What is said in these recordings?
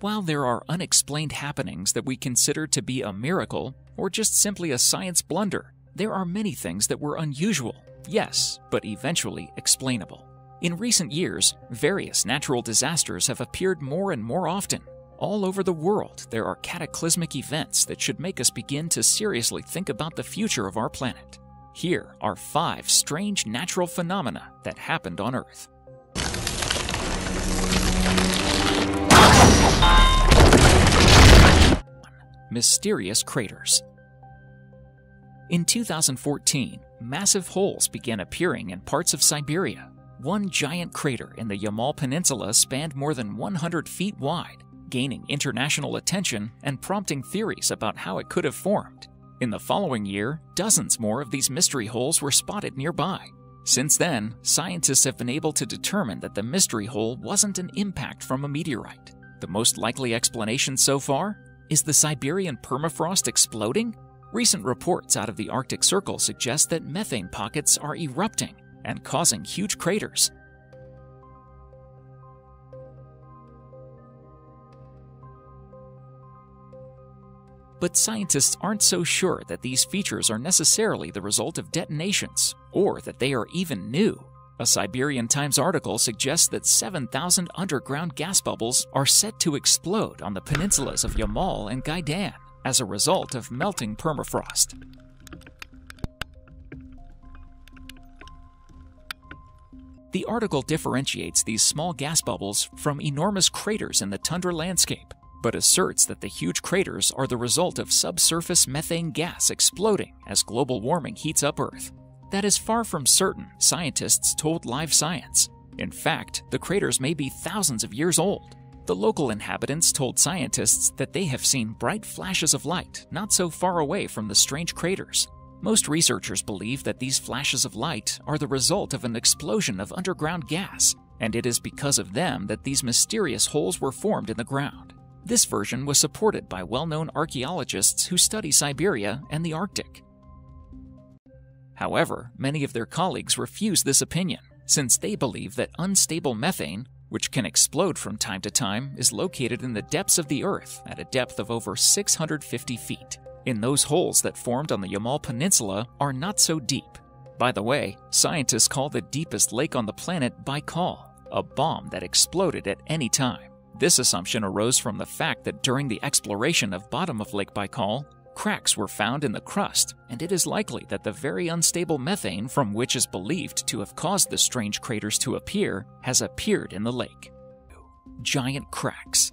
While there are unexplained happenings that we consider to be a miracle or just simply a science blunder, there are many things that were unusual, yes, but eventually explainable. In recent years, various natural disasters have appeared more and more often. All over the world, there are cataclysmic events that should make us begin to seriously think about the future of our planet. Here are five strange natural phenomena that happened on Earth. Mysterious craters. In 2014, massive holes began appearing in parts of Siberia. One giant crater in the Yamal Peninsula spanned more than 100 feet wide, gaining international attention and prompting theories about how it could have formed. In the following year, dozens more of these mystery holes were spotted nearby. Since then, scientists have been able to determine that the mystery hole wasn't an impact from a meteorite. The most likely explanation so far? Is the Siberian permafrost exploding? Recent reports out of the Arctic Circle suggest that methane pockets are erupting and causing huge craters. But scientists aren't so sure that these features are necessarily the result of detonations, or that they are even new. A Siberian Times article suggests that 7,000 underground gas bubbles are set to explode on the peninsulas of Yamal and Gydan as a result of melting permafrost. The article differentiates these small gas bubbles from enormous craters in the tundra landscape, but asserts that the huge craters are the result of subsurface methane gas exploding as global warming heats up Earth. That is far from certain, scientists told Live Science. In fact, the craters may be thousands of years old. The local inhabitants told scientists that they have seen bright flashes of light not so far away from the strange craters. Most researchers believe that these flashes of light are the result of an explosion of underground gas, and it is because of them that these mysterious holes were formed in the ground. This version was supported by well known archaeologists who study Siberia and the Arctic. However, many of their colleagues refuse this opinion, since they believe that unstable methane, which can explode from time to time, is located in the depths of the Earth at a depth of over 650 feet. In those holes that formed on the Yamal Peninsula are not so deep. By the way, scientists call the deepest lake on the planet Baikal, a bomb that exploded at any time. This assumption arose from the fact that during the exploration of bottom of Lake Baikal, cracks were found in the crust, and it is likely that the very unstable methane from which is believed to have caused the strange craters to appear has appeared in the lake. Giant cracks.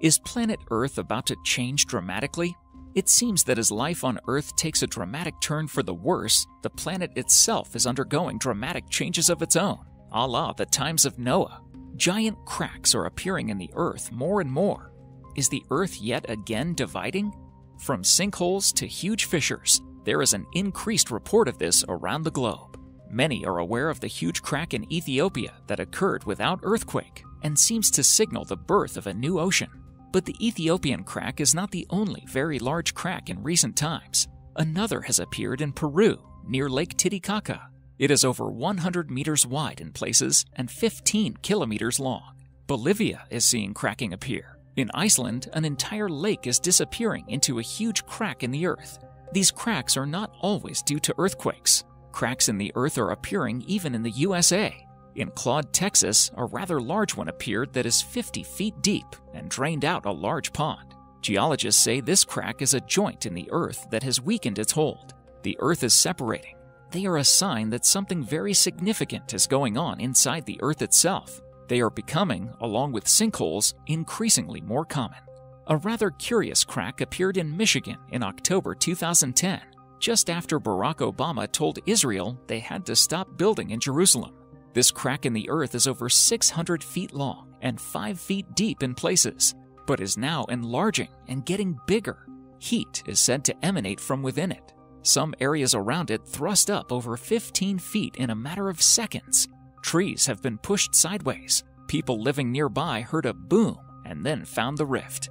Is planet Earth about to change dramatically? It seems that as life on Earth takes a dramatic turn for the worse, the planet itself is undergoing dramatic changes of its own, a la the times of Noah. Giant cracks are appearing in the Earth more and more. Is the Earth yet again dividing? From sinkholes to huge fissures, there is an increased report of this around the globe. Many are aware of the huge crack in Ethiopia that occurred without earthquake and seems to signal the birth of a new ocean. But the Ethiopian crack is not the only very large crack in recent times. Another has appeared in Peru, near Lake Titicaca. It is over 100 meters wide in places and 15 kilometers long. Bolivia is seeing cracking appear. In Iceland, an entire lake is disappearing into a huge crack in the earth. These cracks are not always due to earthquakes. Cracks in the earth are appearing even in the USA. In Claude, Texas, a rather large one appeared that is 50 feet deep and drained out a large pond. Geologists say this crack is a joint in the earth that has weakened its hold. The earth is separating. They are a sign that something very significant is going on inside the earth itself. They are becoming, along with sinkholes, increasingly more common. A rather curious crack appeared in Michigan in October 2010, just after Barack Obama told Israel they had to stop building in Jerusalem. This crack in the earth is over 600 feet long and 5 feet deep in places, but is now enlarging and getting bigger. Heat is said to emanate from within it. Some areas around it thrust up over 15 feet in a matter of seconds. Trees have been pushed sideways. People living nearby heard a boom and then found the rift.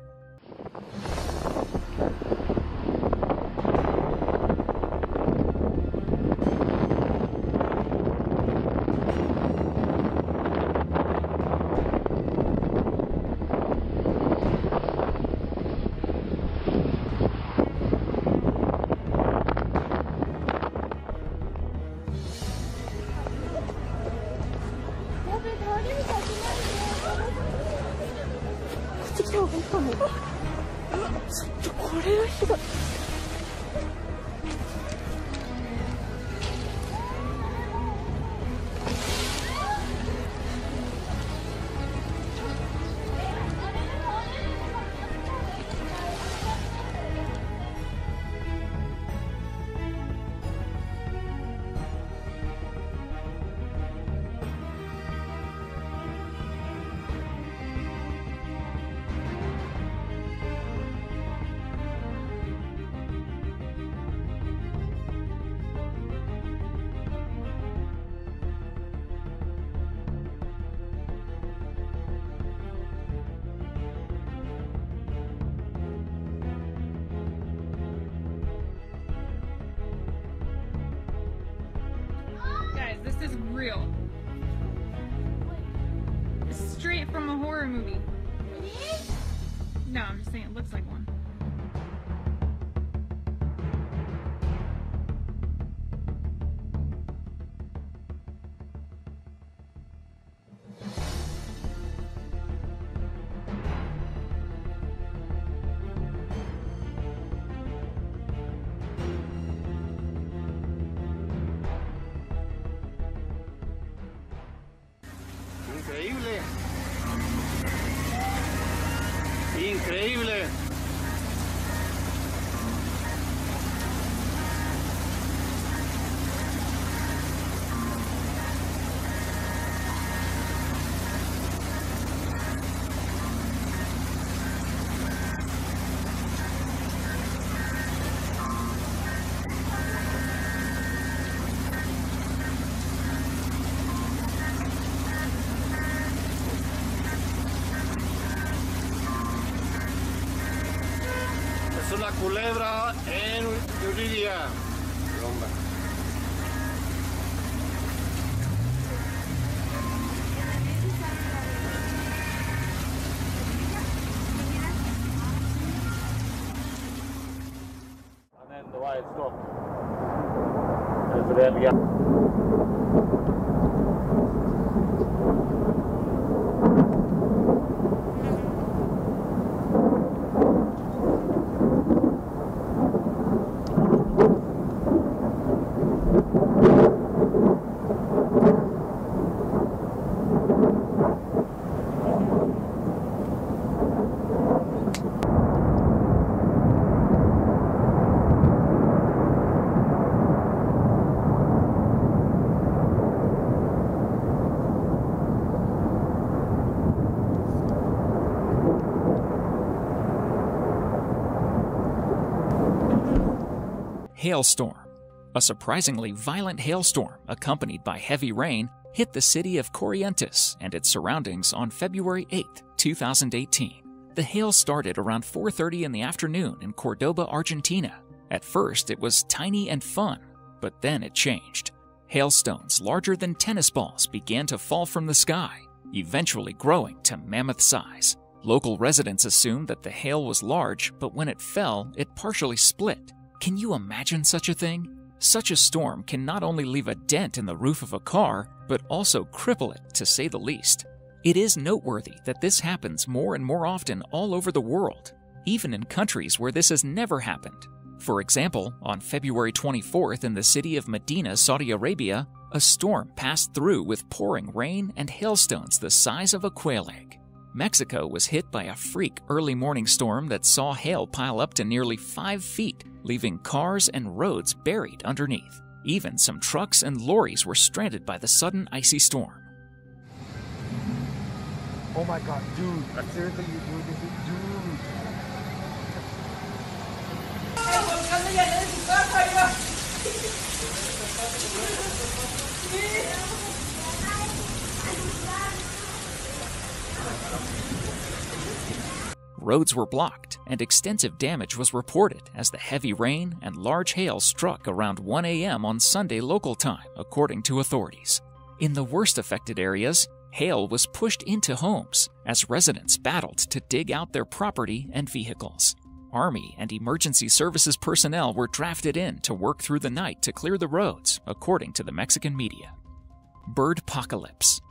From a horror movie. No, I'm just saying it looks like one. Increíble. Culebra en Yuridia. And then the way it stopped. Had begun. Hailstorm. A surprisingly violent hailstorm, accompanied by heavy rain, hit the city of Corrientes and its surroundings on February 8, 2018. The hail started around 4:30 in the afternoon in Cordoba, Argentina. At first, it was tiny and fun, but then it changed. Hailstones larger than tennis balls began to fall from the sky, eventually growing to mammoth size. Local residents assumed that the hail was large, but when it fell, it partially split. Can you imagine such a thing? Such a storm can not only leave a dent in the roof of a car, but also cripple it, to say the least. It is noteworthy that this happens more and more often all over the world, even in countries where this has never happened. For example, on February 24th in the city of Medina, Saudi Arabia, a storm passed through with pouring rain and hailstones the size of a quail egg. Mexico was hit by a freak early morning storm that saw hail pile up to nearly 5 feet, leaving cars and roads buried underneath. Even some trucks and lorries were stranded by the sudden icy storm. Oh my god, dude. Seriously, you doing this? Dude. Roads were blocked, and extensive damage was reported as the heavy rain and large hail struck around 1 a.m. on Sunday local time, according to authorities. In the worst affected areas, hail was pushed into homes as residents battled to dig out their property and vehicles. Army and emergency services personnel were drafted in to work through the night to clear the roads, according to the Mexican media. Bird apocalypse.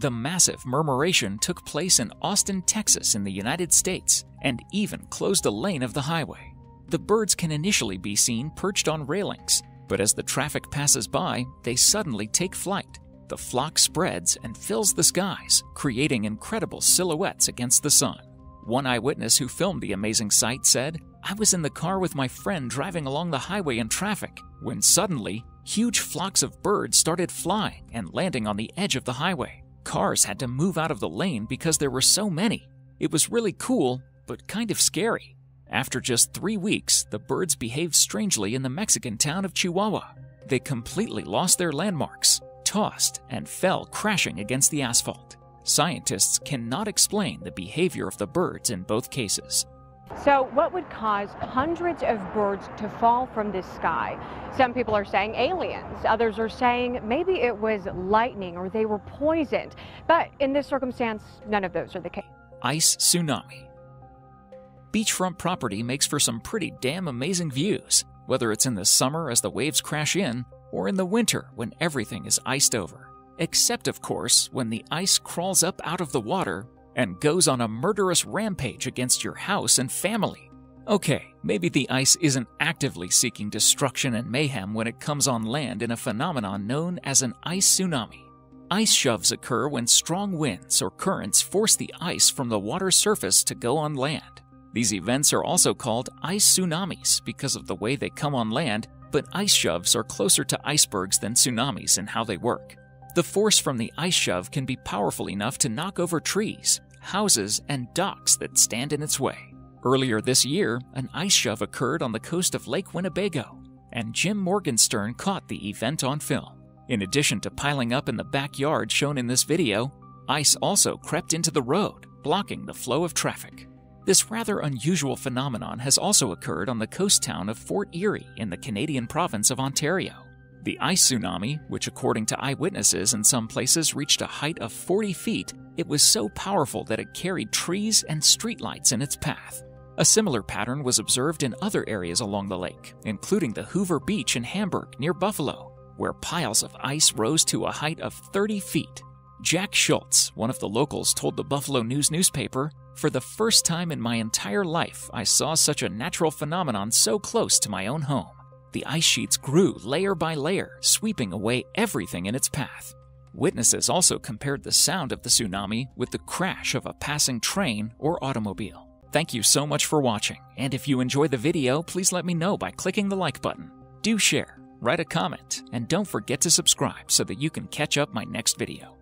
The massive murmuration took place in Austin, Texas, in the United States, and even closed a lane of the highway. The birds can initially be seen perched on railings, but as the traffic passes by, they suddenly take flight. The flock spreads and fills the skies, creating incredible silhouettes against the sun. One eyewitness who filmed the amazing sight said, I was in the car with my friend driving along the highway in traffic when suddenly, huge flocks of birds started flying and landing on the edge of the highway. Cars had to move out of the lane because there were so many. It was really cool, but kind of scary. After just three weeks, the birds behaved strangely in the Mexican town of Chihuahua. They completely lost their landmarks, tossed, and fell crashing against the asphalt. Scientists cannot explain the behavior of the birds in both cases. So, what would cause hundreds of birds to fall from the sky? Some people are saying aliens. Others are saying maybe it was lightning or they were poisoned. But in this circumstance, none of those are the case. Ice tsunami. Beachfront property makes for some pretty damn amazing views, whether it's in the summer as the waves crash in, or in the winter when everything is iced over. Except, of course, when the ice crawls up out of the water and goes on a murderous rampage against your house and family. Okay, maybe the ice isn't actively seeking destruction and mayhem when it comes on land in a phenomenon known as an ice tsunami. Ice shoves occur when strong winds or currents force the ice from the water surface to go on land. These events are also called ice tsunamis because of the way they come on land, but ice shoves are closer to icebergs than tsunamis in how they work. The force from the ice shove can be powerful enough to knock over trees, houses, and docks that stand in its way. Earlier this year, an ice shove occurred on the coast of Lake Winnebago, and Jim Morgenstern caught the event on film. In addition to piling up in the backyard shown in this video, ice also crept into the road, blocking the flow of traffic. This rather unusual phenomenon has also occurred on the coast town of Fort Erie in the Canadian province of Ontario. The ice tsunami, which according to eyewitnesses in some places reached a height of 40 feet, it was so powerful that it carried trees and streetlights in its path. A similar pattern was observed in other areas along the lake, including the Hoover Beach in Hamburg near Buffalo, where piles of ice rose to a height of 30 feet. Jack Schultz, one of the locals, told the Buffalo News newspaper, For the first time in my entire life, I saw such a natural phenomenon so close to my own home. The ice sheets grew layer by layer, sweeping away everything in its path. Witnesses also compared the sound of the tsunami with the crash of a passing train or automobile. Thank you so much for watching, and if you enjoy the video, please let me know by clicking the like button. Do share, write a comment, and don't forget to subscribe so that you can catch up my next video.